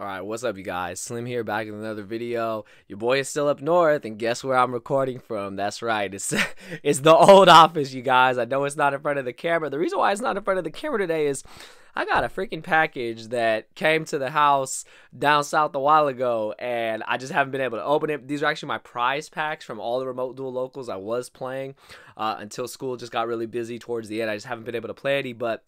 Alright, what's up you guys? Slim here back in another video. Your boy is still up north and guess where I'm recording from? That's right. It's it's the old office, you guys. I know it's not in front of the camera. The reason why it's not in front of the camera today is I got a freaking package that came to the house down south a while ago and I just haven't been able to open it. These are actually my prize packs from all the remote duel locals I was playing uh, until school just got really busy towards the end. I just haven't been able to play any, but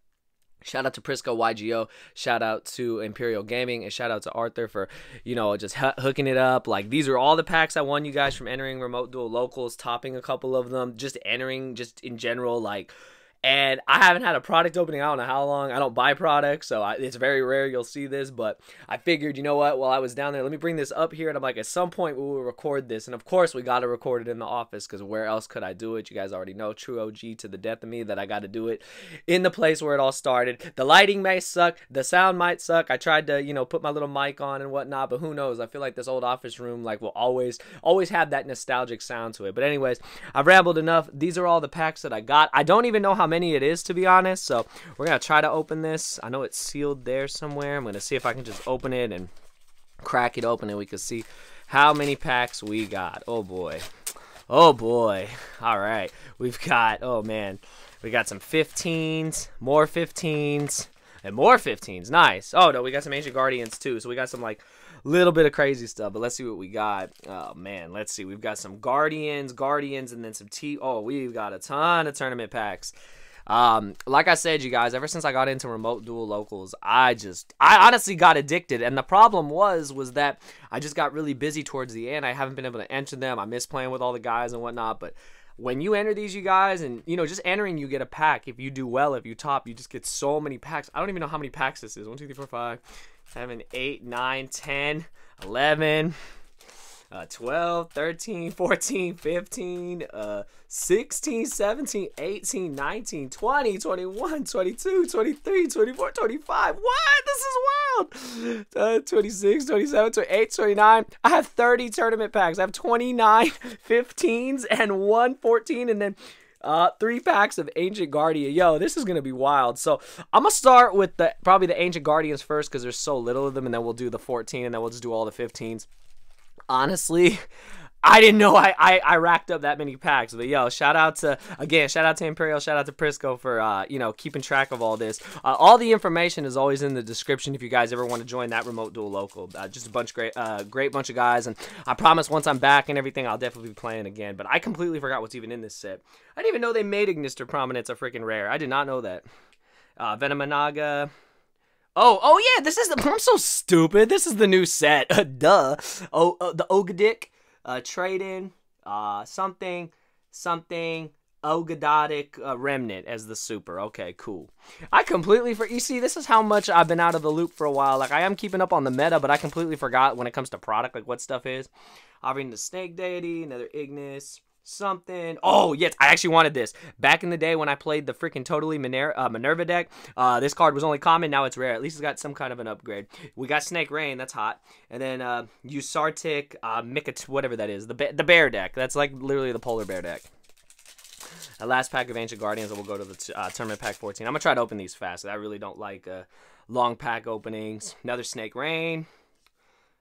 Shout out to Prisco YGO. Shout out to Imperial Gaming, and shout out to Arthur for, you know, just hooking it up. Like these are all the packs I won you guys from entering Remote Duel Locals, topping a couple of them, just entering, just in general, like and I haven't had a product opening. I don't know how long. I don't buy products, so I, it's very rare you'll see this. But I figured, you know what? While I was down there, let me bring this up here. And I'm like, at some point we will record this, and of course we got to record it in the office because where else could I do it? You guys already know, true OG to the death of me, that I got to do it in the place where it all started. The lighting may suck, the sound might suck. I tried to, you know, put my little mic on and whatnot, but who knows? I feel like this old office room like will always, always have that nostalgic sound to it. But anyways, I've rambled enough. These are all the packs that I got. I don't even know how many it is to be honest. So we're gonna try to open this. I know it's sealed there somewhere. I'm gonna see if I can just open it and crack it open and we can see how many packs we got. Oh boy. Oh boy. All right. We've got, oh man, we got some 15s, more 15s, and more 15s. Nice. Oh no, we got some Ancient Guardians too. So we got some like little bit of crazy stuff, but let's see what we got. Oh man, let's see. We've got some Guardians, Guardians, and then some T. Oh, we've got a ton of tournament packs. Um, like I said, you guys, ever since I got into remote duel locals, I just, I honestly got addicted. And the problem was, was that I just got really busy towards the end. I haven't been able to enter them. I miss playing with all the guys and whatnot. But when you enter these, you guys, and you know, just entering, you get a pack. If you do well, if you top, you just get so many packs. I don't even know how many packs this is. One, two, three, four, five, seven, eight, nine, ten, eleven uh, 12, 13, 14, 15, uh, 16, 17, 18, 19, 20, 21, 22, 23, 24, 25. What? This is wild. Uh, 26, 27, 28, 29. I have 30 tournament packs. I have 29 15s and one 14 and then uh, three packs of Ancient Guardian. Yo, this is gonna be wild. So I'm gonna start with the probably the Ancient Guardians first because there's so little of them, and then we'll do the 14, and then we'll just do all the 15s honestly, I didn't know I, I, I, racked up that many packs. But yo, shout out to again, shout out to Imperial, shout out to Prisco for uh, you know keeping track of all this. Uh, all the information is always in the description if you guys ever want to join that remote duel local. Uh, just a bunch great uh, great bunch of guys, and I promise once I'm back and everything, I'll definitely be playing again. But I completely forgot what's even in this set. I didn't even know they made Ignister Prominence a freaking rare. I did not know that. Uh, Vennominaga. Oh, oh yeah, this is the. I'm so stupid. This is the new set. Duh. Oh, uh, the Ogadic, uh, trade in, uh, something, something. Ogdoadic uh, Remnant as the super. Okay, cool. I completely for you see this is how much I've been out of the loop for a while. Like I am keeping up on the meta, but I completely forgot when it comes to product like what stuff is. Having the Snake Deity, another Ignis, something. Oh, yes, I actually wanted this. Back in the day when I played the freaking totally uh, Minerva deck, uh, this card was only common. Now it's rare. At least it's got some kind of an upgrade. We got Snake Rain. That's hot. And then uh, Usartic, uh, Mika, whatever that is. The, ba- the bear deck. That's like literally the polar bear deck. A last pack of Ancient Guardians, and we'll go to the uh, tournament pack 14. I'm going to try to open these fast. I really don't like uh, long pack openings. Another Snake Rain.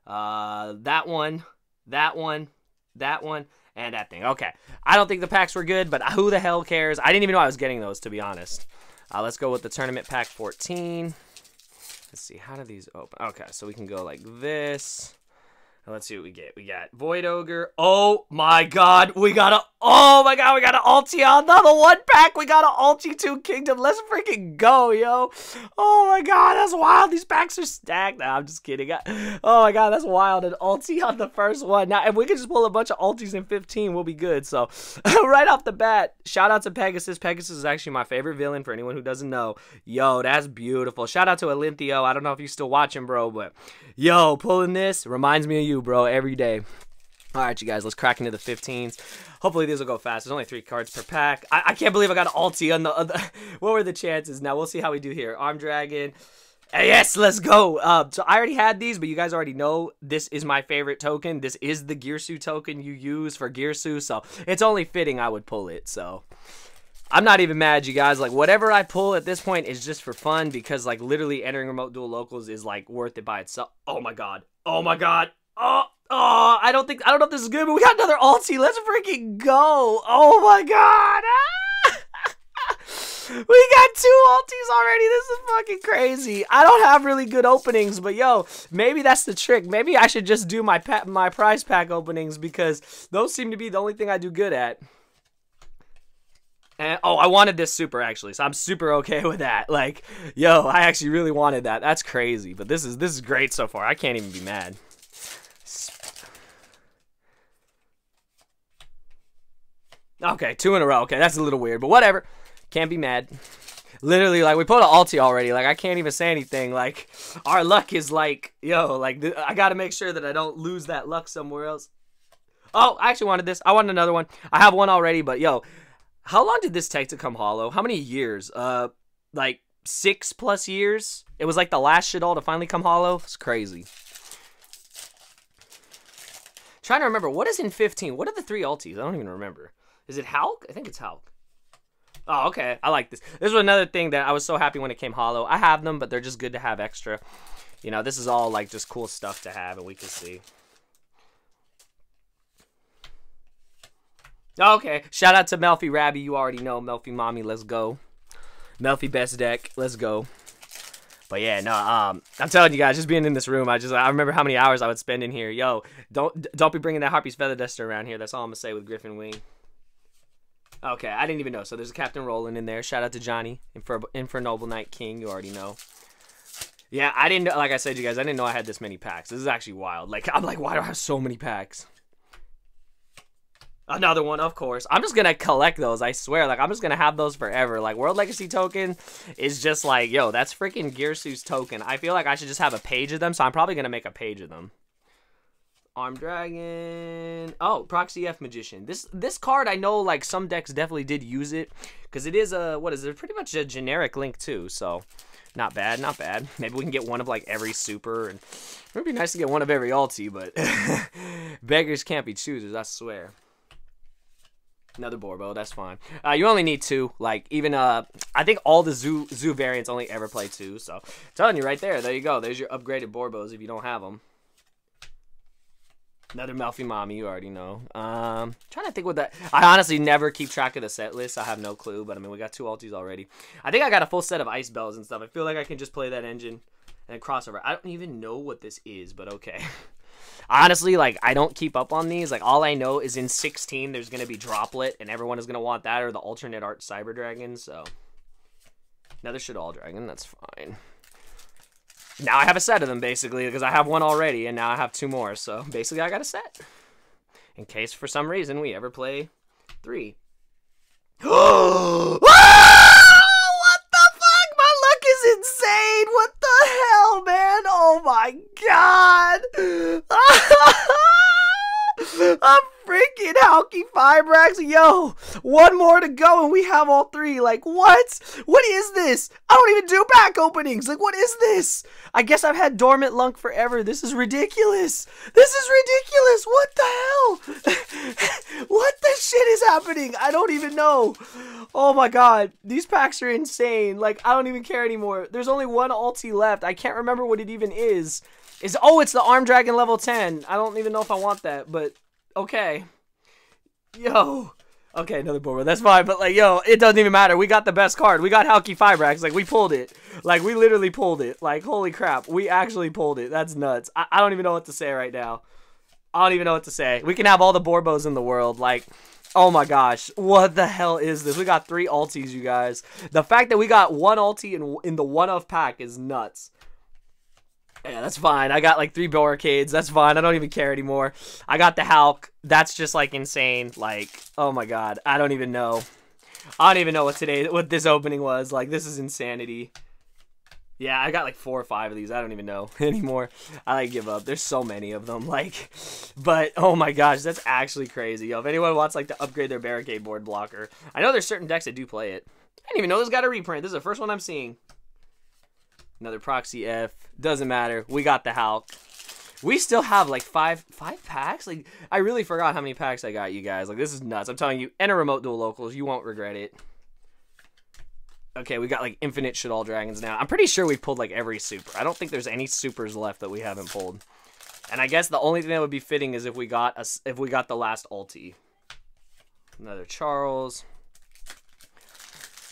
Uh, that one. That one. That one and that thing. Okay. I don't think the packs were good, but who the hell cares? I didn't even know I was getting those, to be honest. Uh, let's go with the tournament pack 14. Let's see, how do these open? Okay, so we can go like this. Let's see what we get. We got Void Ogre. Oh my god, we got a Oh my god, we got an Altia another one pack. We got an Alti Toon Kingdom. Let's freaking go, yo. Oh my god, that's wild. These packs are stacked. Nah, I'm just kidding. Oh my god, that's wild. An Alti on the first one. Now, if we could just pull a bunch of Altis in 15, we'll be good. So, right off the bat, shout out to Pegasus. Pegasus is actually my favorite villain for anyone who doesn't know. Yo, that's beautiful. Shout out to Olinthio. I don't know if you're still watching, bro, but yo, pulling this reminds me of you, bro, every day. All right, you guys, let's crack into the 15s. Hopefully these will go fast. There's only three cards per pack. I, I can't believe I got an ulti on the, on the, What were the chances? Now, we'll see how we do here. Armed Dragon. Yes, let's go. Uh, so I already had these, but you guys already know this is my favorite token. This is the Gearsu token you use for Gearsu, so it's only fitting I would pull it. So I'm not even mad, you guys. Like whatever I pull at this point is just for fun because like literally entering remote duel locals is like worth it by itself. Oh my god. Oh my god. Oh. Oh, I don't think I don't know if this is good, but we got another ulti. Let's freaking go! Oh my god! we got two ultis already. This is fucking crazy. I don't have really good openings, but yo, maybe that's the trick. Maybe I should just do my pa- my prize pack openings because those seem to be the only thing I do good at. And, oh, I wanted this super actually, so I'm super okay with that. Like, yo, I actually really wanted that. That's crazy, but this is this is great so far. I can't even be mad. Okay, two in a row. Okay, that's a little weird, but whatever. Can't be mad. Literally, like we put an ulti already. Like I can't even say anything. Like our luck is like, yo, like I got to make sure that I don't lose that luck somewhere else. Oh, I actually wanted this. I wanted another one. I have one already, but yo, how long did this take to come hollow? How many years? Uh, like six plus years. It was like the last Shaddoll to finally come hollow. It's crazy. Trying to remember what is in 15. What are the three ultis? I don't even remember. Is it Hulk? I think it's Hulk. Oh, okay. I like this. This was another thing that I was so happy when it came hollow. I have them, but they're just good to have extra. You know, this is all like just cool stuff to have, and we can see. Okay, shout out to Melffy Rabby. You already know Melffy Mommy. Let's go. Melffy best deck. Let's go. But yeah, no, um, I'm telling you guys, just being in this room, I just I remember how many hours I would spend in here. Yo, don't don't be bringing that Harpie's feather duster around here. That's all I'm gonna say with Gryphon Wing. Okay, I didn't even know. So there's a Captain Roland in there. Shout out to Johnny, Infer Infernoble Knight King. You already know. Yeah, I didn't. Like I said, you guys, I didn't know I had this many packs. This is actually wild. Like I'm like, why do I have so many packs? Another one, of course. I'm just gonna collect those. I swear. Like I'm just gonna have those forever. Like World Legacy token is just like, yo, that's freaking Gearsu's token. I feel like I should just have a page of them. So I'm probably gonna make a page of them. Armed Dragon. Oh, Proxy F Magician. This this card I know like some decks definitely did use it because it is a what is it? Pretty much a generic link too. So not bad, not bad. Maybe we can get one of like every super and it would be nice to get one of every ulti, but beggars can't be choosers. I swear. Another Borbo, that's fine. Uh, you only need two. Like even uh, I think all the zoo zoo variants only ever play two. So telling you right there, there you go. There's your upgraded Borbos if you don't have them. Another Melffy Mommy, you already know. Um, trying to think what that. I honestly never keep track of the set list. I have no clue, but I mean we got two ultis already. I think I got a full set of ice bells and stuff. I feel like I can just play that engine and crossover. I don't even know what this is, but okay. honestly, like I don't keep up on these. Like all I know is in 16 there's gonna be Droplet, and everyone is gonna want that or the alternate art Cyber Dragon. So another Shaddoll Dragon. That's fine. Now I have a set of them basically because I have one already, and now I have two more. So basically, I got a set in case for some reason we ever play three. what the fuck? My luck is insane. What the hell, man? Oh my god. Freaking Halky Fibrax. Yo, one more to go and we have all three. Like, what? What is this? I don't even do pack openings. Like, what is this? I guess I've had Dormant Lunk forever. This is ridiculous. This is ridiculous. What the hell? what the shit is happening? I don't even know. Oh my god. These packs are insane. Like, I don't even care anymore. There's only one ulti left. I can't remember what it even is. Is oh, it's the Armed Dragon level 10. I don't even know if I want that, but okay. Yo. Okay, another Borbo. That's fine, but like, yo, it doesn't even matter. We got the best card. We got Halqifibrax. Like, we pulled it. Like, we literally pulled it. Like, holy crap. We actually pulled it. That's nuts. I, I don't even know what to say right now. I don't even know what to say. We can have all the Borbos in the world. Like, oh my gosh. What the hell is this? We got three ultis, you guys. The fact that we got one ulti in, in the one-of pack is nuts. Yeah, that's fine. I got like three barricades. That's fine. I don't even care anymore. I got the Hulk. That's just like insane. Like, oh my god. I don't even know. I don't even know what today what this opening was. Like, this is insanity. Yeah, I got like four or five of these. I don't even know anymore. I like give up. There's so many of them. Like, but oh my gosh, that's actually crazy. Yo, if anyone wants like to upgrade their Barricadeborg Blocker, I know there's certain decks that do play it. I didn't even know this got a reprint. This is the first one I'm seeing. Another proxy F. Doesn't matter. We got the Hulk. We still have like five five packs. Like I really forgot how many packs I got, you guys. Like this is nuts. I'm telling you, enter remote duel locals. You won't regret it. Okay, we got like infinite Shaddoll dragons now. I'm pretty sure we've pulled like every super. I don't think there's any supers left that we haven't pulled. And I guess the only thing that would be fitting is if we got a, if we got the last ulti. Another Charles.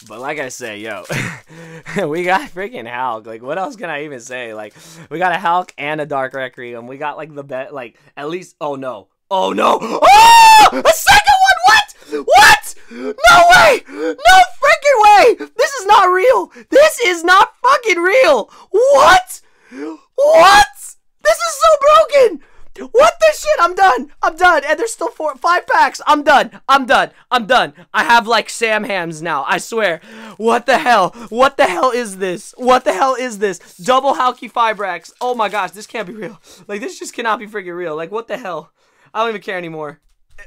But like I say, yo, we got freaking Hulk. Like, what else can I even say? Like, we got a Hulk and a Dark Requiem. We got like the bet, like at least. Oh no! Oh no! Oh, a second one! What? What? No way! No freaking way! This is not real. This is not fucking real. What? What? This is so broken. What shit? I'm done. I'm done. And there's still four, five packs. I'm done. I'm done. I'm done. I have like Sam hams now. I swear. What the hell? What the hell is this? What the hell is this? Double Halqifibrax. Oh my gosh, this can't be real. Like this just cannot be freaking real. Like what the hell? I don't even care anymore.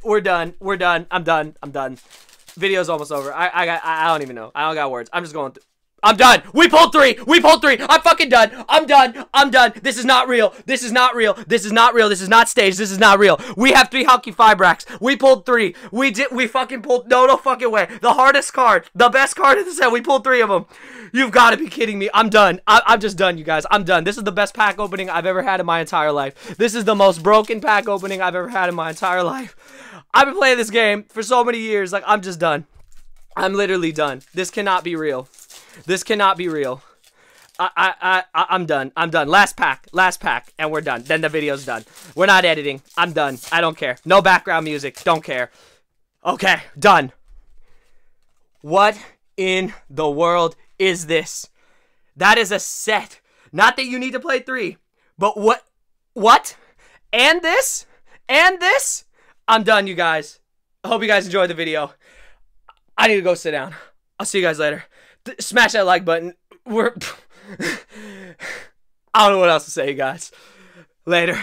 We're done. We're done. I'm done. I'm done. Video's almost over. I I got I don't even know. I don't got words. I'm just going. I'm done. We pulled three. We pulled three. I'm fucking done. I'm done. I'm done. This is not real. This is not real. This is not real. This is not staged. This is not real. We have three Hulky Fibrax. We pulled three. We did. We fucking pulled. No, no fucking way. The hardest card. The best card in the set. We pulled three of them. You've got to be kidding me. I'm done. I, I'm just done, you guys. I'm done. This is the best pack opening I've ever had in my entire life. This is the most broken pack opening I've ever had in my entire life. I've been playing this game for so many years. Like, I'm just done. I'm literally done. This cannot be real. This cannot be real. I, I, I, I'm done. I'm done. Last pack. Last pack. And we're done. Then the video's done. We're not editing. I'm done. I don't care. No background music. Don't care. Okay. Done. What in the world is this? That is a set. Not that you need to play three. But what? What? And this? And this? I'm done, you guys. I hope you guys enjoyed the video. I need to go sit down. I'll see you guys later smash that like button. We're I don't know what else to say, guys. Later.